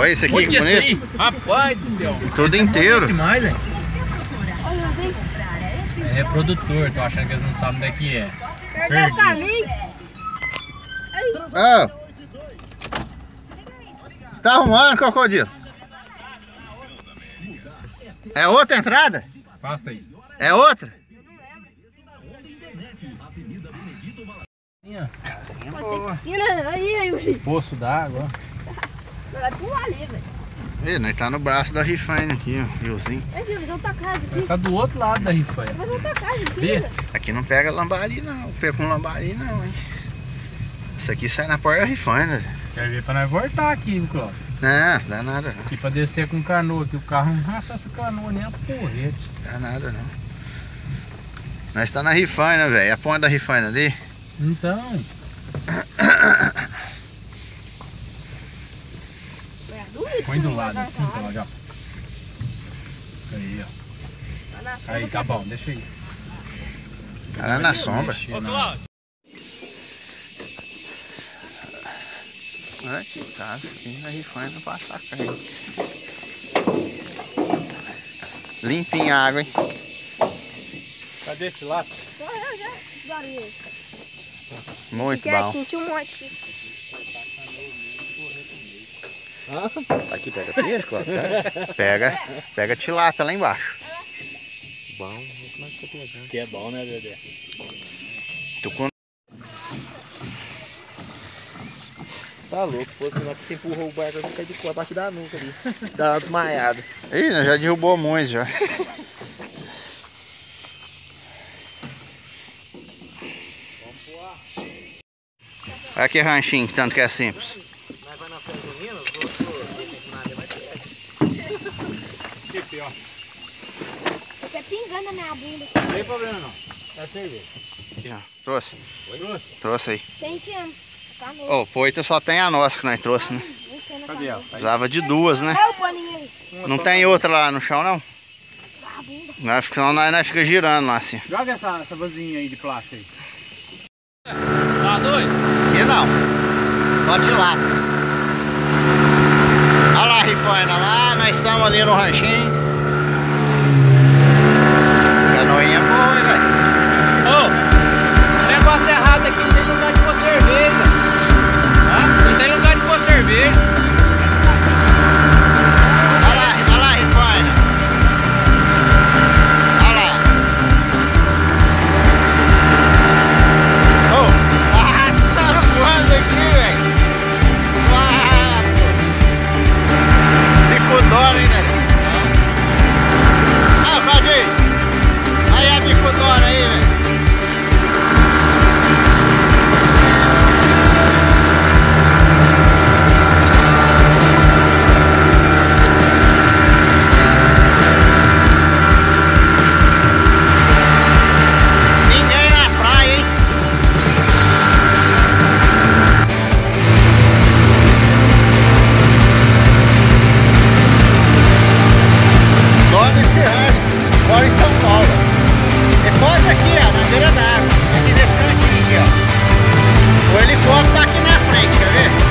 Olha esse aqui, Olha que esse bonito. aí. Rapaz do céu. Tudo Esse é inteiro. bonito demais, hein? É reprodutor, tô achando que eles não sabem onde é que é. Perdeu o caminho. Ah. Você tá arrumando, crocodilo? É outra entrada? Passa aí. É outra? Casinha. Mas tem boa. piscina aí, aí, aí. Poço d'água. Vai pular ali, velho. Ih, nós tá no braço da Refine aqui, ó. Riozinho. Aqui, vou fazer outra casa aqui. Tá do outro lado da rifanha. Vou fazer outra casa aqui. Vê? velho. Aqui não pega lambari não. Pega com lambari não, hein. Isso aqui sai na porta da Refine, né? Quer ver pra nós voltar aqui, Cláudio? Não, dá nada não. Aqui pra descer com canoa, que o carro não arrasta essa canoa nem a porrete. Dá nada não. Nós tá na Refine, velho. A ponta da Refine ali. Então, É, duvido põe que do não lado assim, essa tá água. legal. Aí, ó. Tá Aí, tá que- bom, deixa aí. Cara na sombra. Mexer na- Olha aqui, casa aqui na Refine não passa carne. Limpinha a água, hein? Cadê esse lado? Só eu já. Muito bom. Quietinho, tinha um monte aqui. Pega peixe, Cláudio? Pega, pega tilápia lá embaixo. Bom, mais que eu pegando. Que é bom, né, Dedé? Tucun... Tá louco, na hora que você empurrou o barco, cair de cor abaixo da nuca ali. Dá uma desmaiada. Ih, já derrubou muito já. Olha que ranchinho, tanto que é simples. Nós vai na frente do Minas, os outros deixam que nada mais perto. Que. Eu tô pingando na minha bunda. Não tem problema não. É cerveja. Aqui, ó. Trouxe, Trouxe? trouxe aí. Tem enchendo. Canoa. Ô, poita só tem a nossa que nós trouxe, né? A Cadê ela? Precisava de duas, né? Olha o paninho aí. Não tem outra lá no chão, não? A. Nós, senão nós, nós fica girando lá assim. Joga essa, essa vasinha aí de plástico aí. Tá doido? Aqui não. Só de lá. Olha lá, Rifaina, lá nós estamos ali no ranchinho. Rancho, mora em São Paulo. Depois aqui, ó, na beira da água, aqui nesse cantinho aqui, ó. O helicóptero tá aqui na frente, quer ver?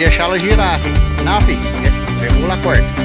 Deixar ela girar. Não, filho, regula a corda.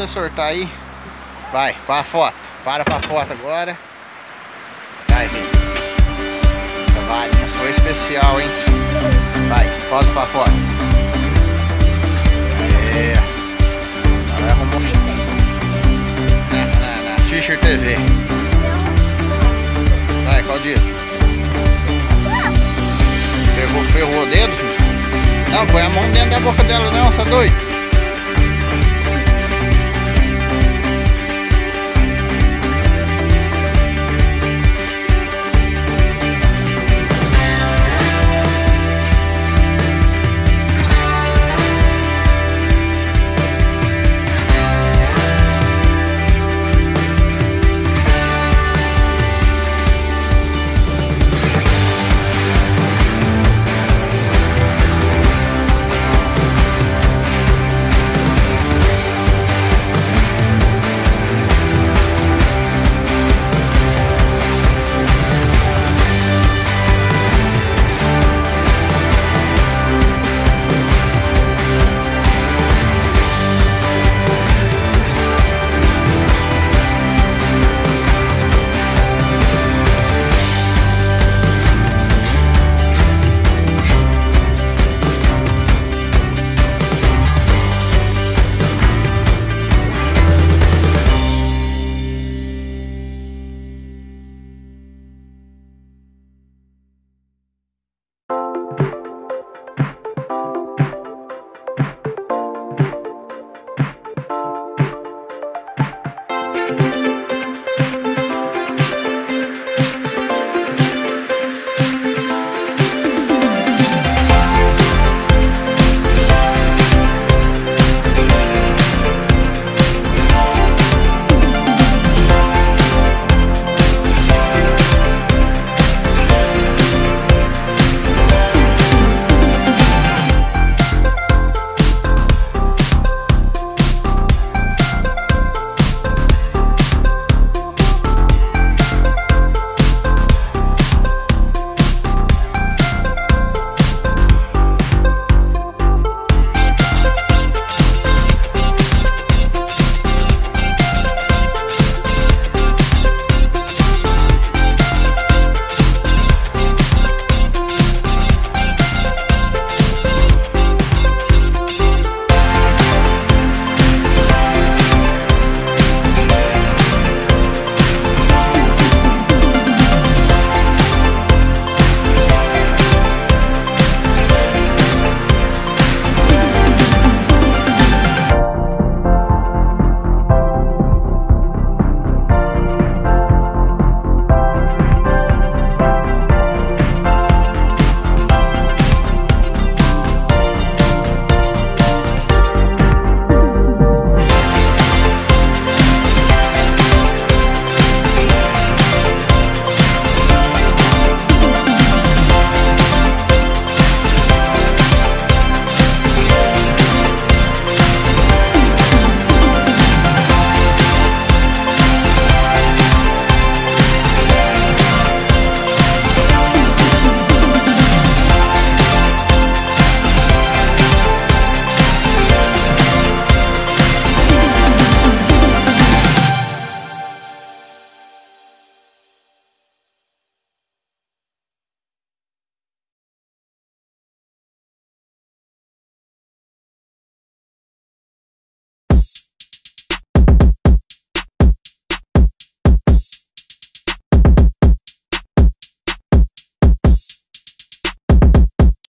Você sortar aí. Vai, para a foto. Para pra foto agora. Vai, gente. Essa varinha foi especial, hein? Vai, posa pra foto. É. Agora arrumou. Na, na, na Fischer TV. Vai, qual dia? Ferrou, ferrou o dedo, filho? Não, põe a mão dentro da boca dela não, você é doido?